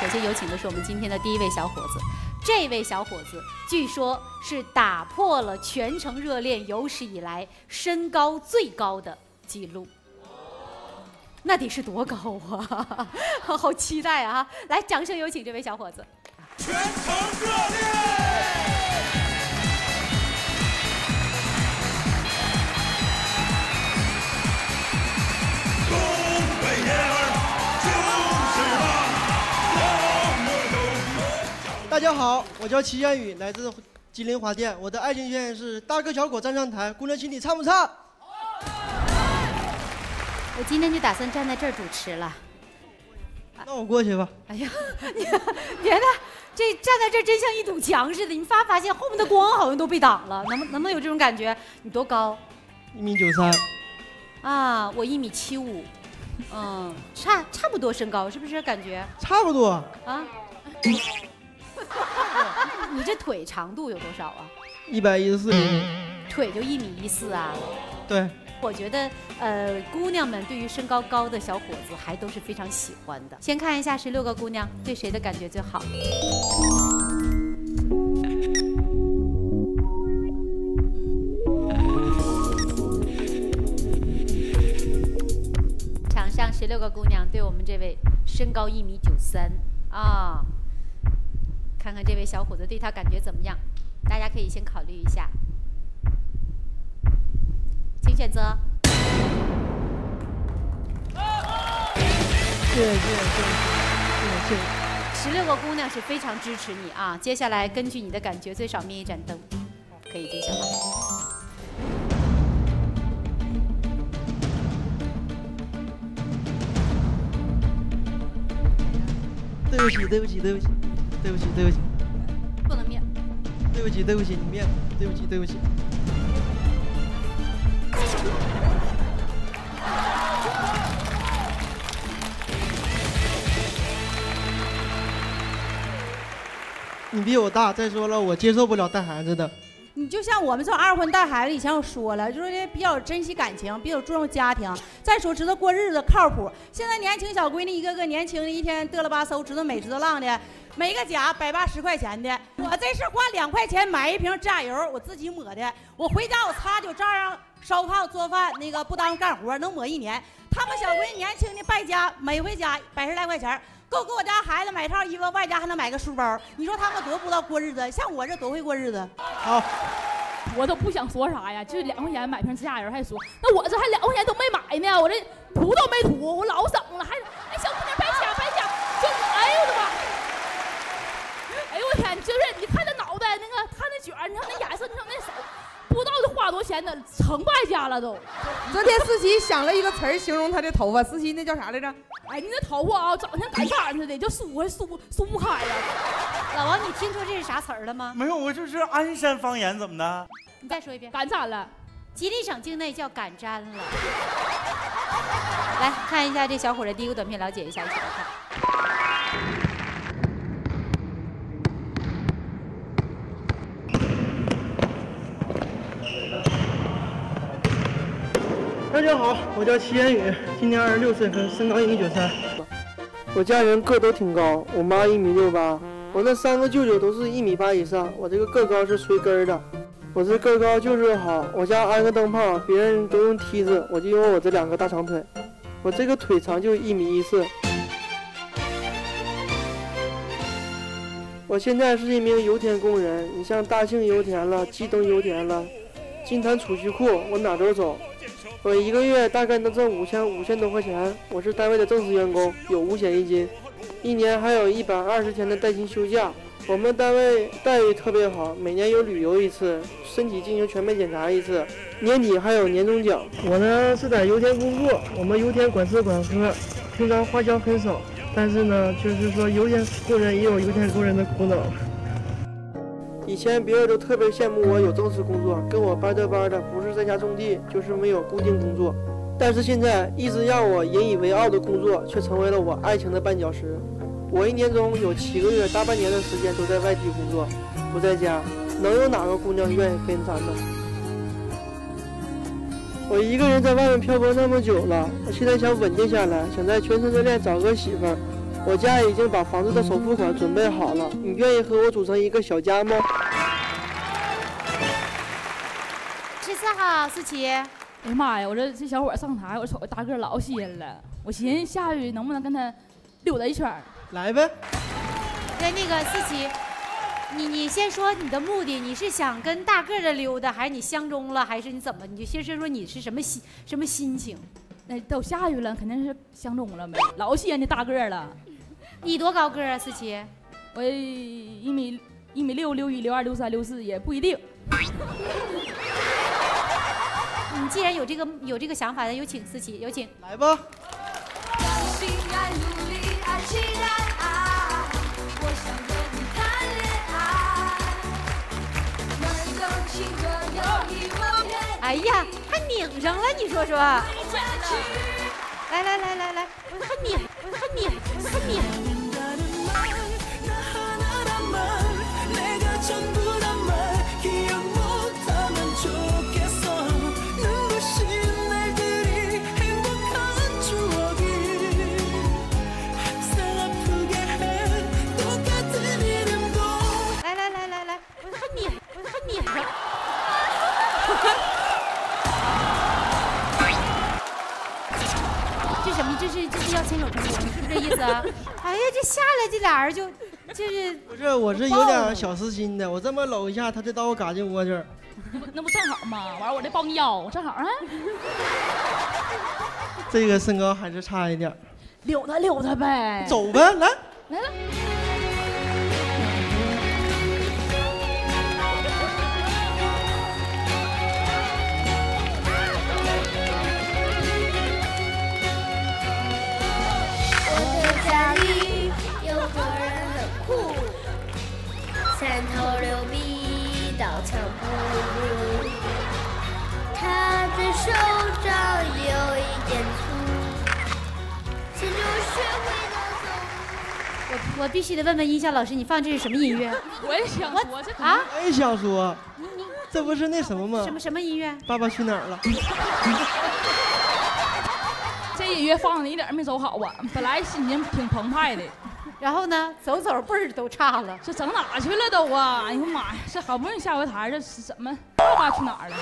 首先有请的是我们今天的第一位小伙子，这位小伙子据说是打破了全程热恋有史以来身高最高的记录。那得是多高啊！好期待啊！来，掌声有请这位小伙子。全程热恋。大家好，我叫齐彦宇，来自吉林华电。我的爱情宣言是：大哥小伙站上台，姑娘请你唱不唱？我今天就打算站在这儿主持了。那我过去吧。哎呀，你别的这站在这儿真像一堵墙似的。你发没发现后面的光好像都被挡了？能不能不能有这种感觉？你多高？一米九三。啊，我一米七五，嗯，差差不多身高是不是？感觉差不多啊。你这腿长度有多少啊？一百一十四厘米。腿就一米一四啊？对。我觉得，呃，姑娘们对于身高高的小伙子还都是非常喜欢的。先看一下十六个姑娘对谁的感觉最好。场上十六个姑娘对我们这位身高一米九三啊，看看这位小伙子对他感觉怎么样？大家可以先考虑一下。请选择。谢谢谢谢谢谢谢十六个姑娘是非常支持你啊！接下来根据你的感觉，最少灭一盏灯，可以进行了。对不起对不起对不起对不起对不起，不能灭。对不起对不起，你灭。对不起对不起。你比我大，再说了，我接受不了带孩子的。你就像我们这种二婚带孩子，以前我说了，就是比较珍惜感情，比较注重家庭。再说知道过日子，靠谱。现在年轻小闺女一个个年轻的，一天嘚了吧嗖，知道美知道浪的，每个甲百八十块钱的。我这是花两块钱买一瓶指甲油，我自己抹的。我回家我擦就照样烧炕做饭，那个不耽误干活，能抹一年。他们小闺女年轻的败家，每回家百十来块钱。够给我家孩子买套衣服，外加还能买个书包。你说他们多不知道过日子？像我这多会过日子。好，我都不想说啥呀，就两块钱买瓶指甲油，还说那我这还两块钱都没买呢，我这涂都没涂，我老省了，还哎小姑娘别抢别抢，就哎呦我的妈！哎呦我天，就是你看那脑袋那卷你看那颜色，你看那手。不知道得花多少钱呢，成败家了都。昨天思琪想了一个词儿形容她的头发，思琪那叫啥来着？哎，你那头发啊，长得像擀铲似的，就梳还梳梳不开呀。老王，你听出这是啥词儿了吗？没有，我就是鞍山方言，怎么的？你再说一遍。擀铲了，吉林省境内叫擀毡了。来看一下这小伙的第一个短片，了解一下，一起来看。大家好，我叫齐言宇，今年二十六岁，身高一米九三。我家人个都挺高，我妈一米六八，我那三个舅舅都是一米八以上，我这个个高是随根的。我这个高就是好，我家安个灯泡，别人都用梯子，我就用我这两个大长腿。我这个腿长就一米一四。我现在是一名油田工人，你像大庆油田了，基登油田了，金坛储蓄库，我哪都走。我一个月大概能挣五千五千多块钱，我是单位的正式员工，有五险一金，一年还有一百二十天的带薪休假。我们单位待遇特别好，每年有旅游一次，身体进行全面检查一次，年底还有年终奖。我呢是在油田工作，我们油田管吃管喝，平常花销很少，但是呢，就是说油田工人也有油田工人的苦恼。以前别人都特别羡慕我有正式工作，跟我班对班的，不是在家种地，就是没有固定工作。但是现在，一直让我引以为傲的工作，却成为了我爱情的绊脚石。我一年中有七个月，大半年的时间都在外地工作，不在家，能有哪个姑娘愿意跟咱呢？我一个人在外面漂泊那么久了，我现在想稳定下来，想在全城热恋找个媳妇儿。我家已经把房子的首付款准备好了，你愿意和我组成一个小家吗？十四号，思琪，哎呀妈呀！我这这小伙上台，我瞅着大个老吸引了。我寻思下去能不能跟他溜达一圈儿？来呗。对，那个思琪，你你先说你的目的，你是想跟大个的溜达，还是你相中了，还是你怎么？你就先说说你是什么心什么心情？那都下去了，肯定是相中了呗。老吸引那大个了。你多高个啊，思琪？我一米一米六六一六二六三六四也不一定。你既然有这个有这个想法，那有请思琪，有请。来吧。心爱努力爱期待爱，我想和你谈恋爱。难道情歌有一万遍？哎呀，还拧上了，你说说。来来来来来，我还拧，我还拧，我还拧。是要牵手成功，是不是这意思啊？哎呀，这下来这俩人就就是不是，我是有点小私心的，我这么搂一下，他就到我嘎进窝这儿。那不那不正好吗？完了我这抱你腰，正好啊，这个身高还是差一点儿。溜达溜达呗。走呗，来。来了。三头六臂，刀枪不入。他的手掌有一点粗，先就学会了走路。我我必须得问问音效老师，你放这是什么音乐我也想说这啊？我也想说，这不是那什么吗什？么什么音乐？爸爸去哪儿了？这音乐放的一点儿没走好啊！本来心情挺澎湃的，然后呢，走走辈儿都差了。这整哪去了都啊！哎呀妈呀，这好不容易下回台，这怎么爸爸去哪儿了？